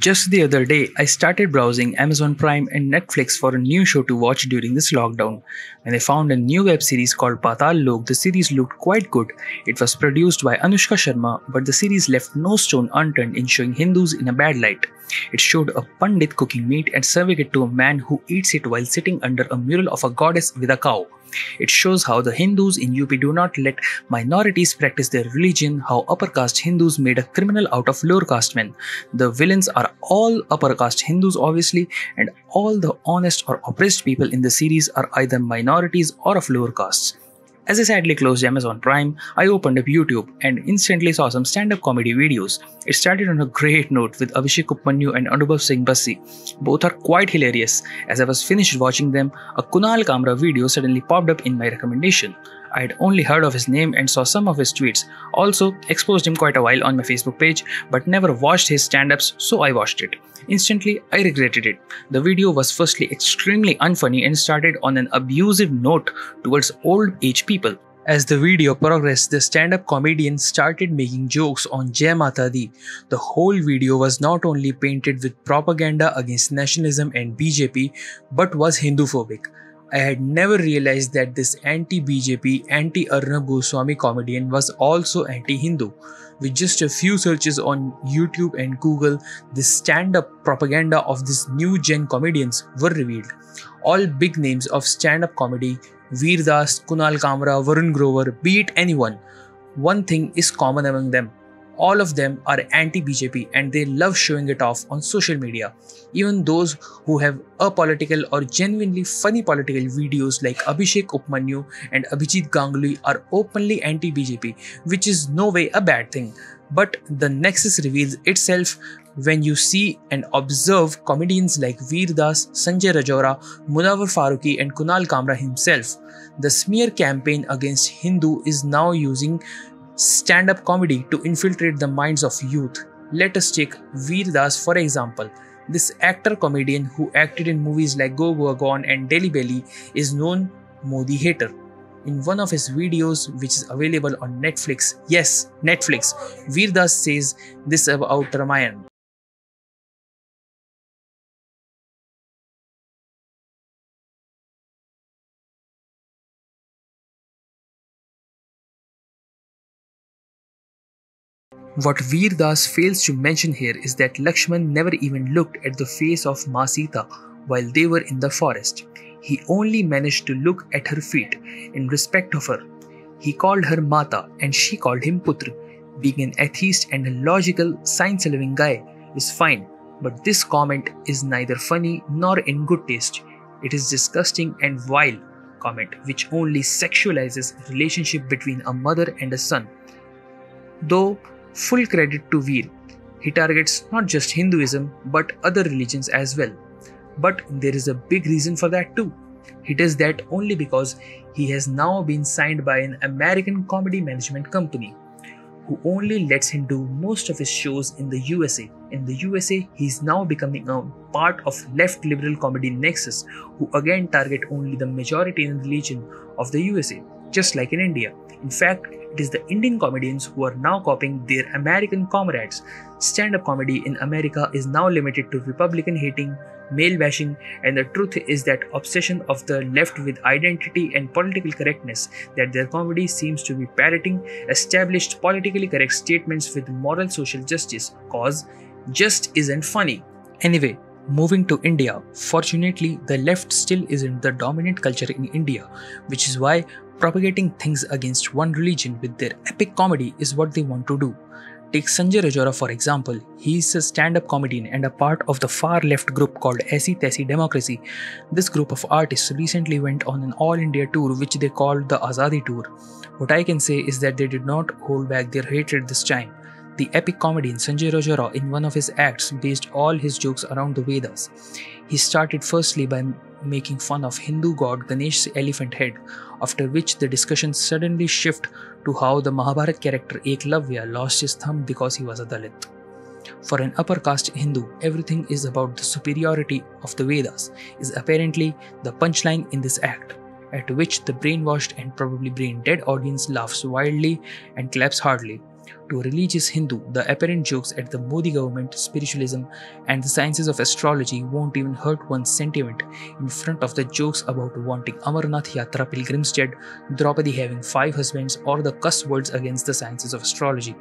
Just the other day, I started browsing Amazon Prime and Netflix for a new show to watch during this lockdown. When I found a new web series called Patal Lok, the series looked quite good. It was produced by Anushka Sharma, but the series left no stone unturned in showing Hindus in a bad light. It showed a pandit cooking meat and serving it to a man who eats it while sitting under a mural of a goddess with a cow. It shows how the Hindus in UP do not let minorities practice their religion, how upper caste Hindus made a criminal out of lower caste men. The villains are all upper caste Hindus, obviously, and all the honest or oppressed people in the series are either minorities or of lower castes. As I sadly closed Amazon Prime, I opened up YouTube and instantly saw some stand-up comedy videos. It started on a great note with Abhishek Upmanyu and Anubhav Singh Bassi. Both are quite hilarious. As I was finished watching them, a Kunal Kamra video suddenly popped up in my recommendation. I had only heard of his name and saw some of his tweets. Also, exposed him quite a while on my Facebook page, but never watched his stand ups, so I watched it. Instantly, I regretted it. The video was firstly extremely unfunny and started on an abusive note towards old age people. As the video progressed, the stand-up comedian started making jokes on Jai Mata. The whole video was not only painted with propaganda against nationalism and BJP, but was Hindu-phobic. I had never realized that this anti BJP, anti Arnab Goswami comedian was also anti Hindu. With just a few searches on YouTube and Google, the stand up propaganda of these new gen comedians were revealed. All big names of stand up comedy Vir Das, Kunal Kamra, Varun Grover, be it anyone, one thing is common among them all of them are anti BJP and they love showing it off on social media. Even those who have apolitical or genuinely funny political videos like Abhishek Upmanyu and Abhijit Ganguly are openly anti BJP, which is no way a bad thing. But the nexus reveals itself when you see and observe comedians like Vir Das, Sanjay Rajoura, Munawar Faruqui, and Kunal Kamra himself. The smear campaign against Hindu is now using stand up comedy to infiltrate the minds of youth. Let us take Vir Das for example. This actor comedian who acted in movies like Go Goa Gone and Delhi Belly is known Modi hater. In one of his videos, which is available on Netflix, yes, Netflix, Vir Das says this about Ramayan. What Vir Das fails to mention here is that Lakshman never even looked at the face of Ma Sita while they were in the forest. He only managed to look at her feet in respect of her. He called her Mata and she called him Putra. Being an atheist and a logical, science loving guy is fine, but this comment is neither funny nor in good taste. It is disgusting and vile comment which only sexualizes the relationship between a mother and a son. Though Full credit to Vir. He targets not just Hinduism but other religions as well. But there is a big reason for that too. He does that only because he has now been signed by an American comedy management company who only lets him do most of his shows in the USA. In the USA, he is now becoming a part of left liberal comedy nexus who again target only the majority in religion of the USA, just like in India. In fact, it is the Indian comedians who are now copying their American comrades. Stand up comedy in America is now limited to Republican hating, male bashing, and the truth is that obsession of the left with identity and political correctness that their comedy seems to be parroting established politically correct statements with moral social justice, cause just isn't funny. Anyway, Moving to India, fortunately, the left still isn't the dominant culture in India, which is why propagating things against one religion with their epic comedy is what they want to do. Take Sanjay Rajoura for example. He is a stand-up comedian and a part of the far-left group called Aisi Taisi Democracy. This group of artists recently went on an all-India tour which they called the Azadi Tour. What I can say is that they did not hold back their hatred this time. The epic comedian Sanjay Rajoura in one of his acts based all his jokes around the Vedas. He started firstly by making fun of Hindu god Ganesh's elephant head, after which the discussion suddenly shift to how the Mahabharata character Eklavya lost his thumb because he was a Dalit. For an upper caste Hindu, everything is about the superiority of the Vedas, is apparently the punchline in this act, at which the brainwashed and probably brain dead audience laughs wildly and claps hardly. To religious Hindu, the apparent jokes at the Modi government, spiritualism, and the sciences of astrology won't even hurt one's sentiment in front of the jokes about wanting Amarnath Yatra pilgrims dead, Draupadi having five husbands, or the cuss words against the sciences of astrology.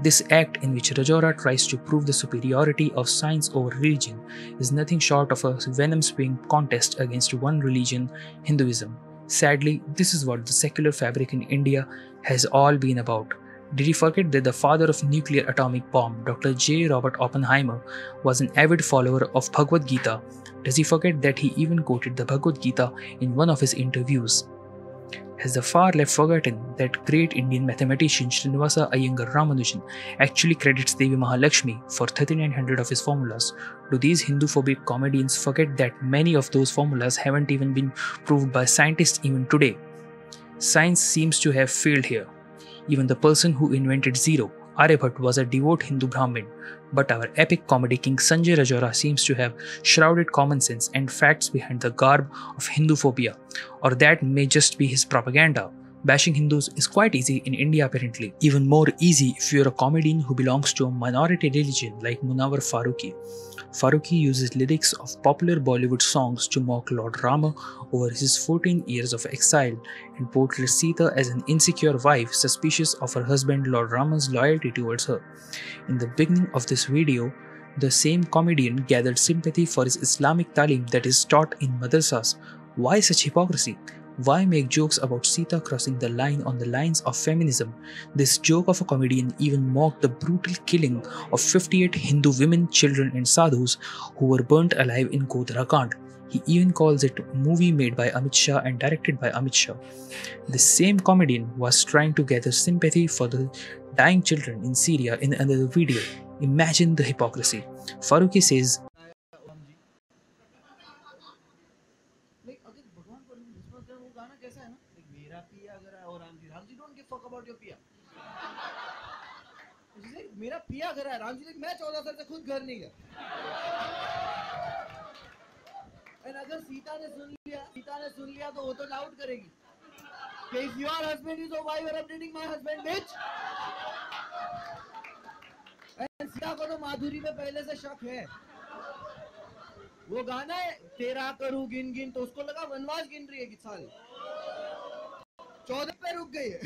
This act, in which Rajoura tries to prove the superiority of science over religion, is nothing short of a venom spewing contest against one religion, Hinduism. Sadly, this is what the secular fabric in India has all been about. Did he forget that the father of nuclear atomic bomb, Dr. J. Robert Oppenheimer, was an avid follower of Bhagavad Gita? Does he forget that he even quoted the Bhagavad Gita in one of his interviews? Has the far left forgotten that great Indian mathematician Srinivasa Iyengar Ramanujan actually credits Devi Mahalakshmi for 3900 of his formulas? Do these Hindu-phobic comedians forget that many of those formulas haven't even been proved by scientists even today? Science seems to have failed here. Even the person who invented zero, Aryabhat, was a devout Hindu Brahmin, but our epic comedy king Sanjay Rajoura seems to have shrouded common sense and facts behind the garb of Hinduphobia, or that may just be his propaganda. Bashing Hindus is quite easy in India apparently. Even more easy if you're a comedian who belongs to a minority religion like Munawar Faruqui. Faruqui uses lyrics of popular Bollywood songs to mock Lord Rama over his 14 years of exile and portrays Sita as an insecure wife suspicious of her husband Lord Rama's loyalty towards her. In the beginning of this video, the same comedian gathered sympathy for his Islamic talim that is taught in madrasas. Why such hypocrisy? Why make jokes about Sita crossing the line on the lines of feminism? This joke of a comedian even mocked the brutal killing of 58 Hindu women, children, and sadhus who were burnt alive in Godhra He even calls it a movie made by Amit Shah and directed by Amit Shah. The same comedian was trying to gather sympathy for the dying children in Syria in another video. Imagine the hypocrisy. Faruqui says, पिया घर है राम जी मैं चौदह साल से खुद घर नहीं गया एंड अगर सीता ने सुन लिया, सीता ने सुन लिया तो वो तो डाउट करेगी। कि if your husband is why you are updating my husband bitch and Sita को तो माधुरी में पहले से शक है। वो गाना है, तेरा करूँ गिन गिन तो उसको लगा वनवास गिन रही है कि साल चौदह पे रुक गई है।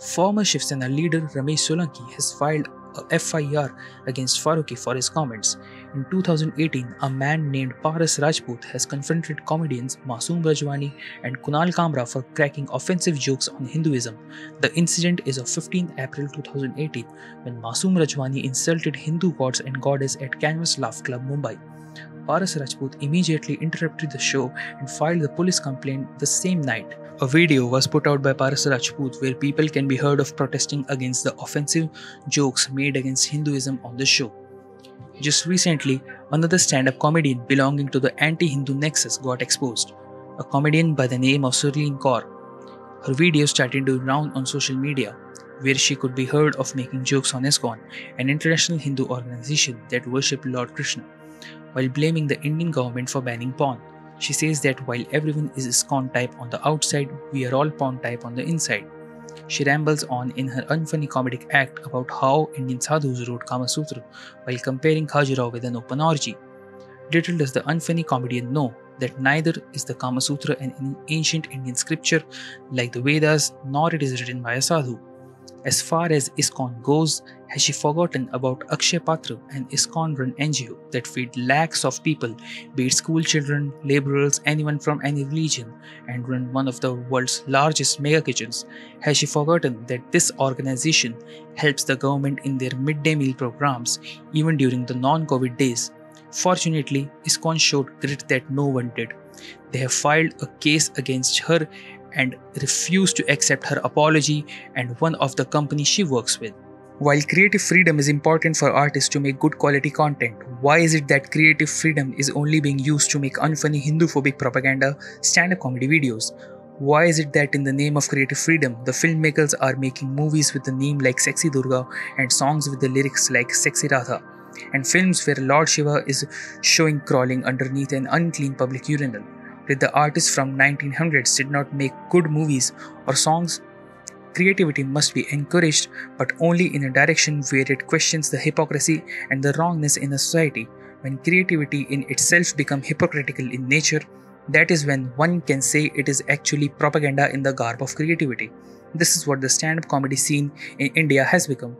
Former Shiv Sena leader Ramesh Solanki has filed a FIR against Faruqui for his comments. In 2018, a man named Paras Rajput has confronted comedians Masoom Rajwani and Kunal Kamra for cracking offensive jokes on Hinduism. The incident is of 15 April 2018 when Masoom Rajwani insulted Hindu gods and goddess at Canvas Laugh Club, Mumbai. Paras Rajput immediately interrupted the show and filed the police complaint the same night. A video was put out by Paras Rajput where people can be heard of protesting against the offensive jokes made against Hinduism on the show. Just recently, another stand up comedian belonging to the anti Hindu nexus got exposed. A comedian by the name of Surleen Kaur. Her video started to round on social media, where she could be heard of making jokes on ISKCON, an international Hindu organization that worships Lord Krishna, while blaming the Indian government for banning porn. She says that while everyone is ISKCON type on the outside, we are all Porn type on the inside. She rambles on in her unfunny comedic act about how Indian sadhus wrote Kama Sutra while comparing Khajuraho with an open orgy. Little does the unfunny comedian know that neither is the Kama Sutra an ancient Indian scripture like the Vedas, nor it is written by a sadhu. As far as ISKCON goes, has she forgotten about Akshay Patra, an ISKCON run NGO that feed lakhs of people, be it school children, laborers, anyone from any religion, and run one of the world's largest mega kitchens? Has she forgotten that this organization helps the government in their midday meal programs even during the non COVID days? Fortunately, ISKCON showed grit that no one did. They have filed a case against her and refused to accept her apology and one of the companies she works with. While creative freedom is important for artists to make good quality content, why is it that creative freedom is only being used to make unfunny Hindu phobic propaganda stand up comedy videos? Why is it that in the name of creative freedom, the filmmakers are making movies with the name like Sexy Durga and songs with the lyrics like Sexy Radha? And films where Lord Shiva is showing crawling underneath an unclean public urinal? Did the artists from 1900s did not make good movies or songs creativity must be encouraged, but only in a direction where it questions the hypocrisy and the wrongness in a society. When creativity in itself becomes hypocritical in nature, that is when one can say it is actually propaganda in the garb of creativity. This is what the stand up comedy scene in India has become.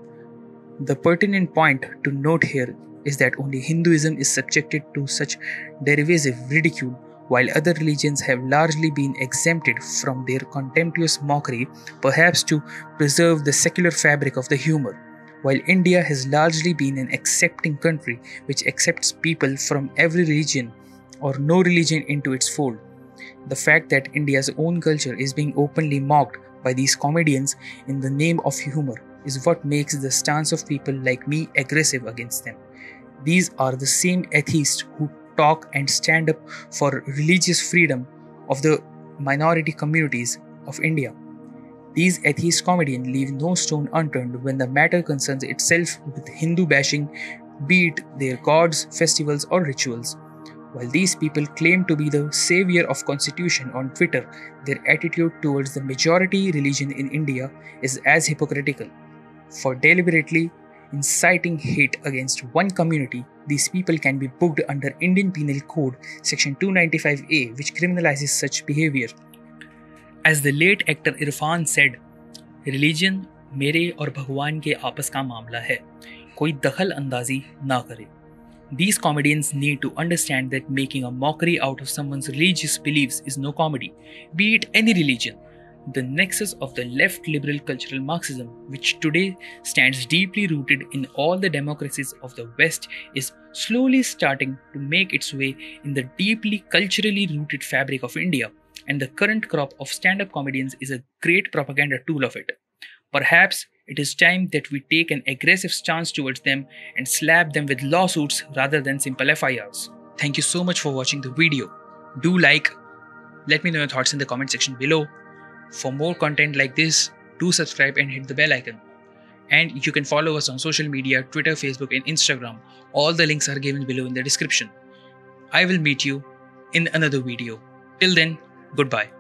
The pertinent point to note here is that only Hinduism is subjected to such derisive ridicule, while other religions have largely been exempted from their contemptuous mockery, perhaps to preserve the secular fabric of the humor. While India has largely been an accepting country which accepts people from every religion or no religion into its fold, the fact that India's own culture is being openly mocked by these comedians in the name of humor is what makes the stance of people like me aggressive against them. These are the same atheists who talk and stand up for religious freedom of the minority communities of India. These atheist comedians leave no stone unturned when the matter concerns itself with Hindu bashing, be it their gods, festivals, or rituals. While these people claim to be the savior of constitution on Twitter, their attitude towards the majority religion in India is as hypocritical. For deliberately inciting hate against one community, these people can be booked under Indian Penal Code section 295A which criminalizes such behavior. As the late actor Irfan said, religion मेरे और भगवान के आपस का मामला है कोई दखल अंदाजी ना करे these comedians need to understand that making a mockery out of someone's religious beliefs is no comedy, be it any religion. The nexus of the left liberal cultural Marxism, which today stands deeply rooted in all the democracies of the West, is slowly starting to make its way in the deeply culturally rooted fabric of India, and the current crop of stand up comedians is a great propaganda tool of it. Perhaps it is time that we take an aggressive stance towards them and slap them with lawsuits rather than simple FIRs. Thank you so much for watching the video. Do like, let me know your thoughts in the comment section below. For more content like this, do subscribe and hit the bell icon. And you can follow us on social media Twitter, Facebook, and Instagram. All the links are given below in the description. I will meet you in another video. Till then, goodbye.